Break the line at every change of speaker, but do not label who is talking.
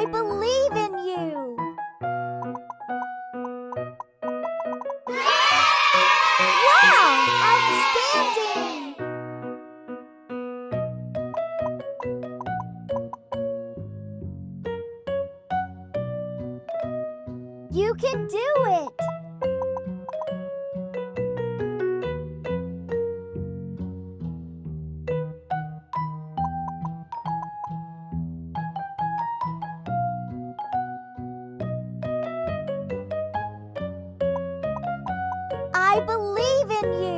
I believe in you. Wow! Outstanding! You can do it! I believe in you!